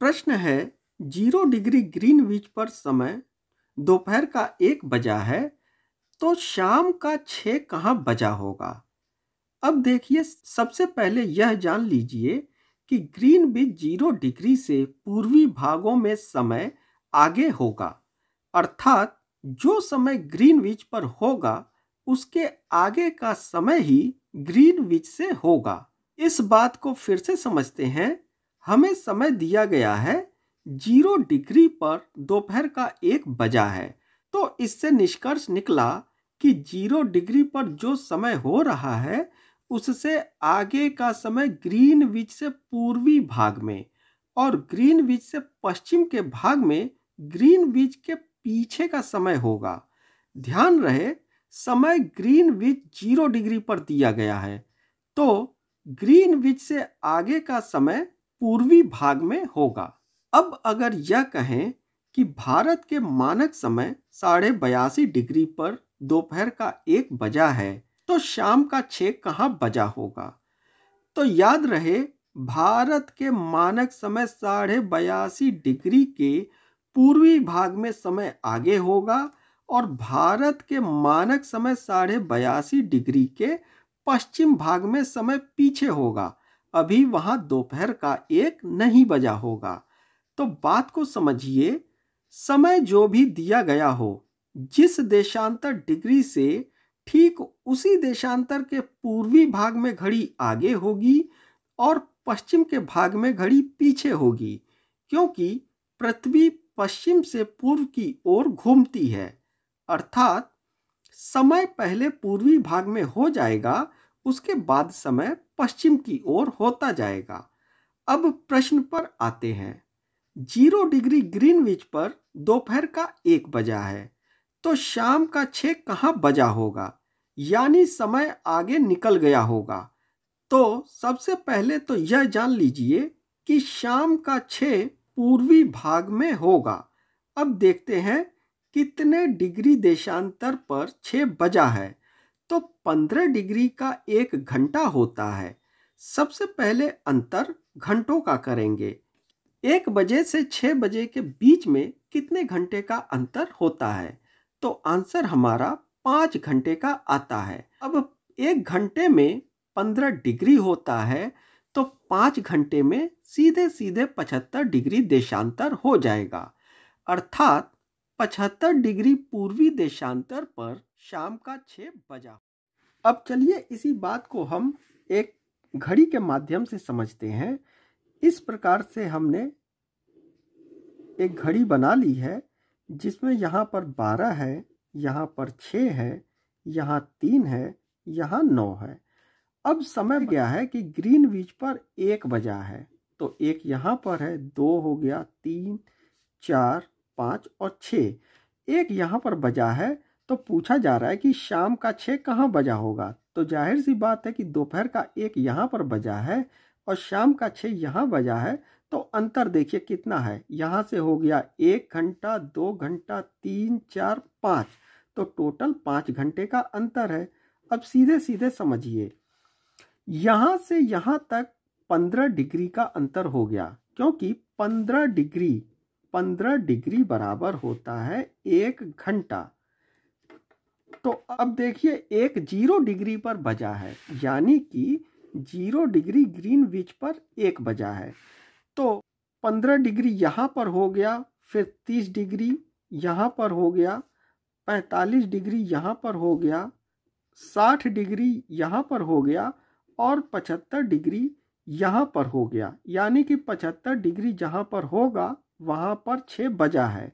प्रश्न है, zero degree Greenwich पर समय दोपहर का एक बजा है तो शाम का छः कहाँ बजा होगा? अब देखिए, सबसे पहले यह जान लीजिए कि ग्रीनविच ज़ीरो डिग्री से पूर्वी भागों में समय आगे होगा। अर्थात, जो समय ग्रीन विच पर होगा, उसके आगे का समय ही ग्रीन विच से होगा। इस बात को फिर से समझते हैं हमें समय दिया गया है ज़ीरो डिग्री पर दोपहर का एक बजा है। तो इससे निष्कर्ष निकला कि ज़ीरो डिग्री पर जो समय हो रहा है, उससे आगे का समय ग्रीनविच से पूर्वी भाग में और ग्रीन ग्रीनविच से पश्चिम के भाग में ग्रीन ग्रीनविच के पीछे का समय होगा। ध्यान रहे, समय ग्रीन ग्रीनविच ज़ीरो डिग्री पर दिया गया है। तो ग्रीन ग्रीनविच से आगे का समय पूर्वी भाग में होगा। अब अगर यह कहें कि भारत के मानक समय साढ़े बयासी डिग्री पर दोपहर का एक बजा है तो शाम का छः कहाँ बजा होगा? तो याद रहे, भारत के मानक समय साढ़े बयासी डिग्री के पूर्वी भाग में समय आगे होगा और भारत के मानक समय साढ़े बयासी डिग्री के पश्चिम भाग में समय पीछे होगा। अभी वहाँ दोपहर का एक नहीं बजा होगा। तो बात को समझिए, समय जो भी दिया गया हो, जिस देशांतर डिग्री से ठीक उसी देशांतर के पूर्वी भाग में घड़ी आगे होगी और पश्चिम के भाग में घड़ी पीछे होगी, क्योंकि पृथ्वी पश्चिम से पूर्व की ओर घूमती है। अर्थात, समय पहले पूर्वी भाग में हो जाएगा उसके बाद समय पश्चिम की ओर होता जाएगा। अब प्रश्न पर आते हैं। ज़ीरो डिग्री ग्रीनविच पर दोपहर का एक बजा है। तो शाम का छः कहाँ बजा होगा? यानी समय आगे निकल गया होगा। तो सबसे पहले तो यह जान लीजिए कि शाम का छः पूर्वी भाग में होगा। अब देखते हैं कितने डिग्री देशांतर पर छः बजा है। तो पंद्रह डिग्री का एक घंटा होता है। सबसे पहले अंतर घंटों का करेंगे। एक बजे से छः बजे के बीच में कितने घंटे का अंतर होता है? तो आंसर हमारा पाँच घंटे का आता है। अब एक घंटे में पंद्रह डिग्री होता है तो पाँच घंटे में सीधे सीधे पचहत्तर डिग्री देशांतर हो जाएगा। अर्थात पचहत्तर डिग्री पूर्वी देशांतर पर शाम का छः बजा। अब चलिए इसी बात को हम एक घड़ी के माध्यम से समझते हैं। इस प्रकार से हमने एक घड़ी बना ली है, जिसमें यहाँ पर बारह है, यहाँ पर छः है, यहाँ तीन है, यहाँ नौ है। अब समय गया है कि ग्रीन बीच पर एक बजा है। तो एक यहाँ पर है, दो हो गया, तीन, चार, पाँच और छ एक यहाँ पर बजा है तो पूछा जा रहा है कि शाम का छः कहाँ बजा होगा? तो ज़ाहिर सी बात है कि दोपहर का एक यहाँ पर बजा है और शाम का छः यहाँ बजा है तो अंतर देखिए कितना है। यहाँ से हो गया एक घंटा, दो घंटा, तीन, चार, पाँच। तो टोटल पाँच घंटे का अंतर है। अब सीधे सीधे समझिए। यहाँ से यहाँ तक पंद्रह डिग्री का अंतर हो गया, क्योंकि पंद्रह डिग्री पंद्रह डिग्री बराबर होता है एक घंटा। तो अब देखिए, एक ज़ीरो डिग्री पर बजा है, यानी कि ज़ीरो डिग्री ग्रीन विच पर एक बजा है। तो पंद्रह डिग्री यहाँ पर हो गया, फिर तीस डिग्री यहाँ पर हो गया, पैंतालीस डिग्री यहाँ पर हो गया, साठ डिग्री यहाँ पर हो गया और पचहत्तर डिग्री यहाँ पर हो गया। यानी कि पचहत्तर डिग्री जहाँ पर होगा, वहाँ पर छः बजा है।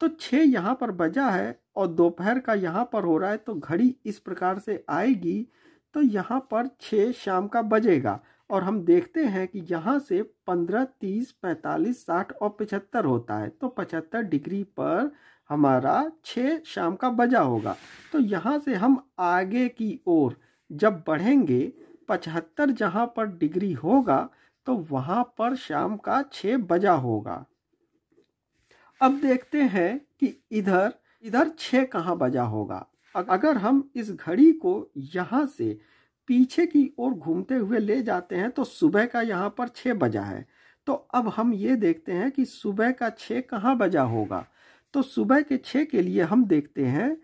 तो छः यहाँ पर बजा है और दोपहर का यहाँ पर हो रहा है तो घड़ी इस प्रकार से आएगी तो यहाँ पर छः शाम का बजेगा। और हम देखते हैं कि यहाँ से पंद्रह, तीस, पैंतालीस, साठ और पचहत्तर होता है तो पचहत्तर डिग्री पर हमारा छः शाम का बजा होगा। तो यहाँ से हम आगे की ओर जब बढ़ेंगे, पचहत्तर जहाँ पर डिग्री होगा तो वहाँ पर शाम का छः बजा होगा। अब देखते हैं कि इधर इधर छः कहाँ बजा होगा। अगर हम इस घड़ी को यहाँ से पीछे की ओर घूमते हुए ले जाते हैं तो सुबह का यहाँ पर छः बजा है। तो अब हम ये देखते हैं कि सुबह का छः कहाँ बजा होगा। तो सुबह के छः के लिए हम देखते हैं,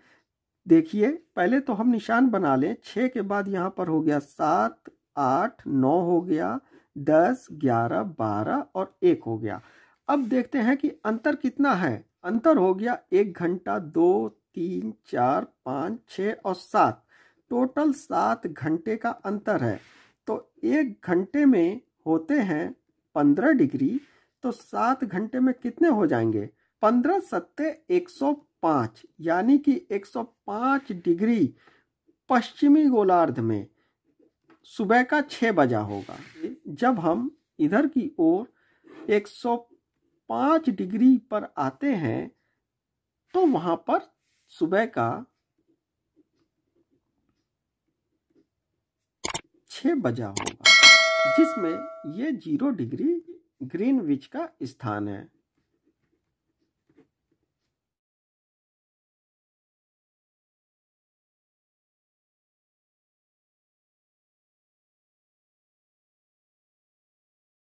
देखिए, पहले तो हम निशान बना लें। छः के बाद यहाँ पर हो गया सात, आठ, नौ हो गया, दस, ग्यारह, बारह और एक हो गया। अब देखते हैं कि अंतर कितना है। अंतर हो गया एक घंटा, दो, तीन, चार, पाँच छ और सात। टोटल सात घंटे का अंतर है। तो एक घंटे में होते हैं पंद्रह डिग्री तो सात घंटे में कितने हो जाएँगे? पंद्रह सत्ते एक सौ पाँच, यानी कि एक सौ पाँच डिग्री पश्चिमी गोलार्ध में सुबह का छः बजा होगा। जब हम इधर की ओर एक सौ पाँच डिग्री पर आते हैं तो वहाँ पर सुबह का छ बजा होगा, जिसमें ये ज़ीरो डिग्री ग्रीनविच का स्थान है।